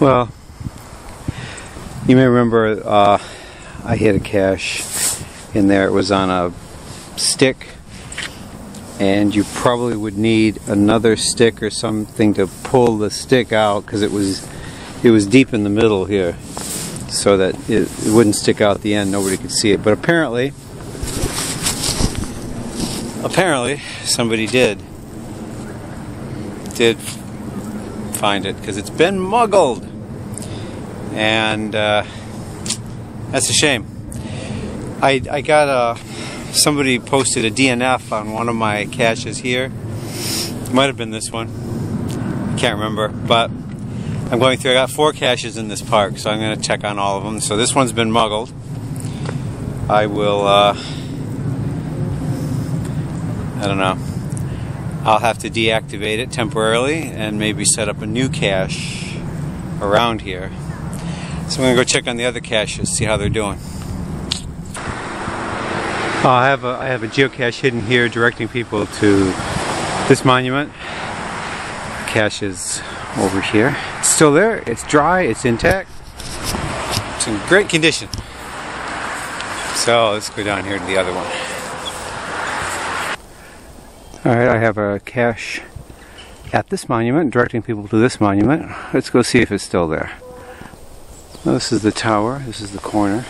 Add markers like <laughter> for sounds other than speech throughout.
Well, you may remember uh, I hid a cache in there. It was on a stick, and you probably would need another stick or something to pull the stick out because it was it was deep in the middle here, so that it, it wouldn't stick out the end. Nobody could see it. But apparently, apparently, somebody did did find it because it's been muggled and uh, that's a shame. I, I got a somebody posted a DNF on one of my caches here. Might have been this one. Can't remember, but I'm going through. I got four caches in this park, so I'm going to check on all of them. So this one's been muggled. I will. Uh, I don't know. I'll have to deactivate it temporarily and maybe set up a new cache around here. So I'm going to go check on the other caches, see how they're doing. Uh, I have a I have a geocache hidden here directing people to this monument. Cache is over here. It's still there. It's dry. It's intact. It's in great condition. So let's go down here to the other one. Alright, I have a cache at this monument, directing people to this monument. Let's go see if it's still there. Well, this is the tower, this is the corner.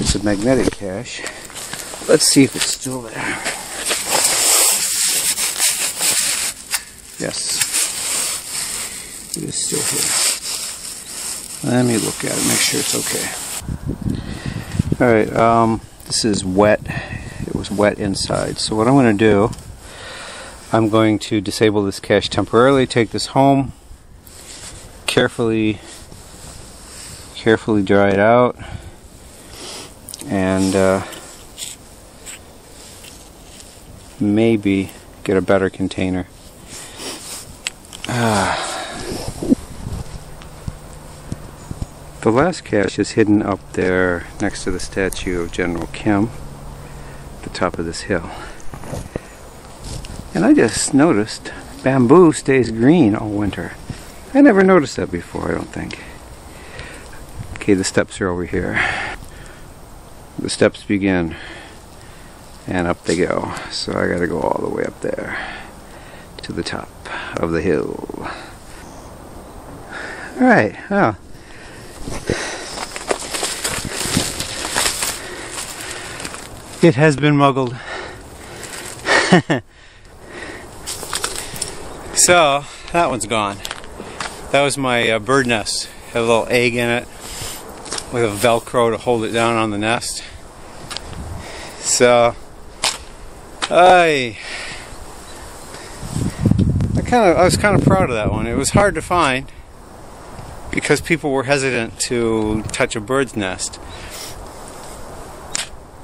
It's a magnetic cache. Let's see if it's still there. Yes. It is still here. Let me look at it, make sure it's okay. Alright, um, this is wet. Wet inside. So what I'm going to do, I'm going to disable this cache temporarily, take this home, carefully carefully dry it out and uh, maybe get a better container. Ah. The last cache is hidden up there next to the statue of General Kim the top of this hill. And I just noticed bamboo stays green all winter. I never noticed that before, I don't think. Okay, the steps are over here. The steps begin and up they go. So I gotta go all the way up there to the top of the hill. Alright, well. It has been muggled. <laughs> so, that one's gone. That was my uh, bird nest. Had a little egg in it with a velcro to hold it down on the nest so I I kind of I was kind of proud of that one it was hard to find because people were hesitant to touch a bird's nest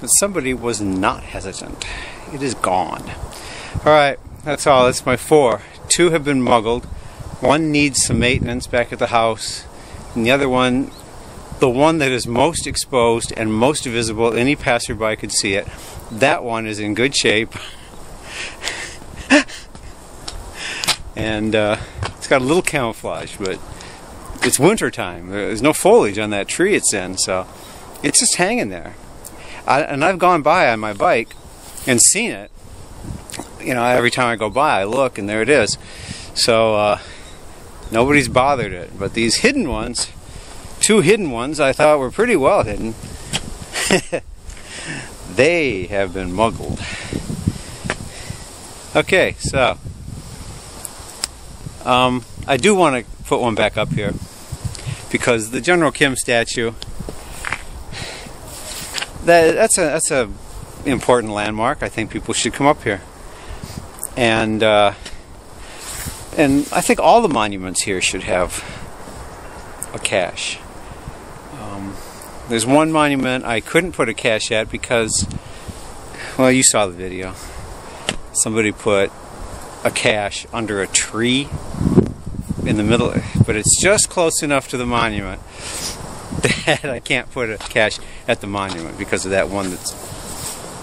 but somebody was not hesitant it is gone alright that's all that's my four two have been muggled one needs some maintenance back at the house and the other one the one that is most exposed and most visible, any passerby could see it. That one is in good shape. <laughs> and uh, it's got a little camouflage, but it's winter time. There's no foliage on that tree it's in, so it's just hanging there. I, and I've gone by on my bike and seen it. You know, every time I go by, I look, and there it is. So uh, nobody's bothered it. But these hidden ones, two hidden ones I thought were pretty well hidden. <laughs> they have been muggled. Okay, so um, I do want to put one back up here because the General Kim statue that that's a that's a important landmark. I think people should come up here, and uh, and I think all the monuments here should have a cache. There's one monument I couldn't put a cache at because, well, you saw the video. Somebody put a cache under a tree in the middle, but it's just close enough to the monument <laughs> that I can't put a cache at the monument because of that one that's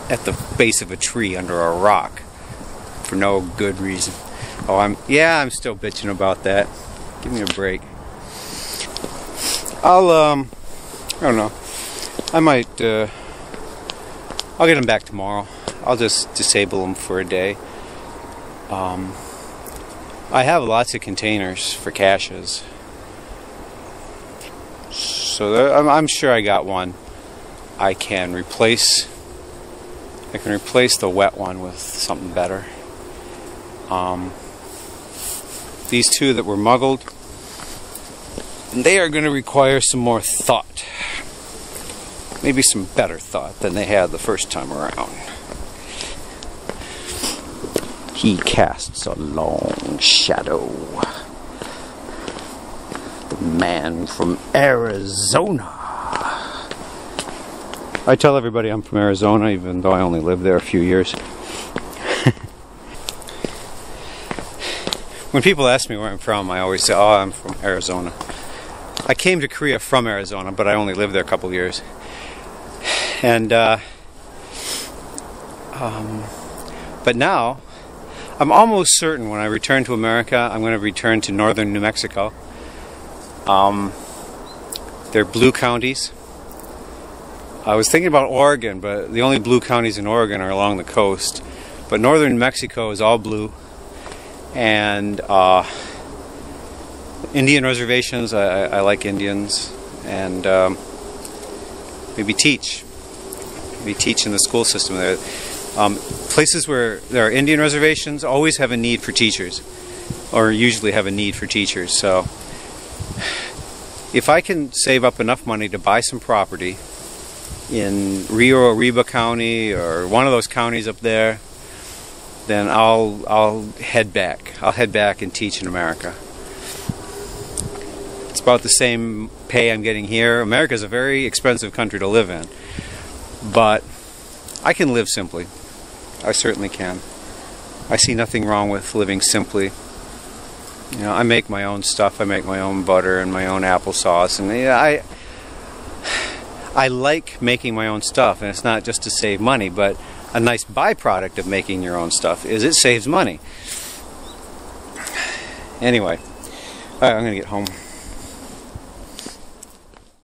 at the base of a tree under a rock for no good reason. Oh, I'm yeah, I'm still bitching about that. Give me a break. I'll um, I don't know. I might. Uh, I'll get them back tomorrow. I'll just disable them for a day. Um, I have lots of containers for caches, so there, I'm, I'm sure I got one. I can replace. I can replace the wet one with something better. Um, these two that were muggled, they are going to require some more thought. Maybe some better thought than they had the first time around. He casts a long shadow. Man from Arizona. I tell everybody I'm from Arizona, even though I only lived there a few years. <laughs> when people ask me where I'm from, I always say, "Oh, I'm from Arizona." I came to Korea from Arizona, but I only lived there a couple years. And uh, um, but now, I'm almost certain when I return to America, I'm going to return to northern New Mexico. Um, they're blue counties. I was thinking about Oregon, but the only blue counties in Oregon are along the coast. But northern Mexico is all blue and uh, Indian reservations. I, I, like Indians, and um, maybe teach, maybe teach in the school system there. Um, places where there are Indian reservations always have a need for teachers, or usually have a need for teachers. So, if I can save up enough money to buy some property in Rio Arriba County or one of those counties up there then I'll I'll head back. I'll head back and teach in America. It's about the same pay I'm getting here. America is a very expensive country to live in, but I can live simply. I certainly can. I see nothing wrong with living simply. You know, I make my own stuff. I make my own butter and my own applesauce, and I I like making my own stuff, and it's not just to save money, but a nice byproduct of making your own stuff is it saves money. Anyway, I'm going to get home.